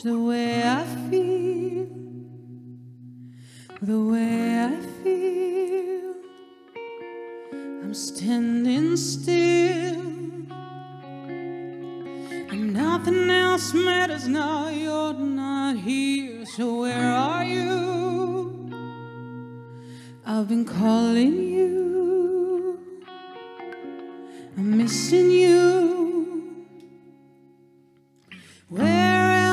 change the way I feel, the way I feel. I'm standing still. And nothing else matters now, you're not here. So where are you? I've been calling you. I'm missing you. Where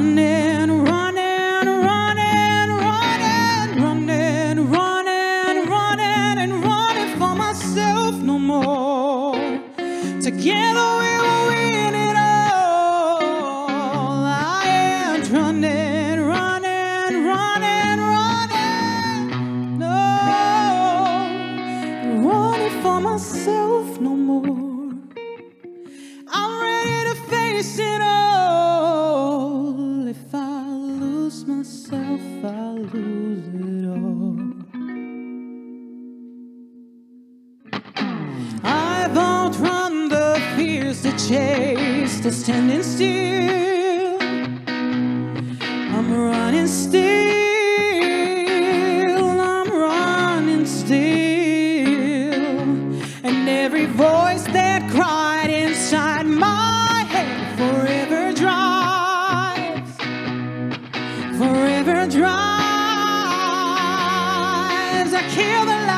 Running, running, running, running, running, running, running, and running for myself no more. Together we will win it all. I am running, running, running, running. No, running for myself chase the standing still. I'm running still. I'm running still. And every voice that cried inside my head forever drives. Forever drives. I kill the lies.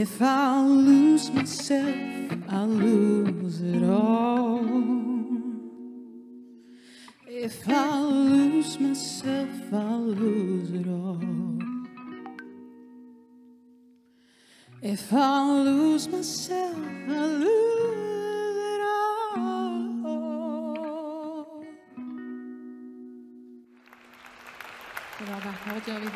If I lose myself, I lose it all. If I lose myself, I lose it all. If I lose myself, Dobra, 这里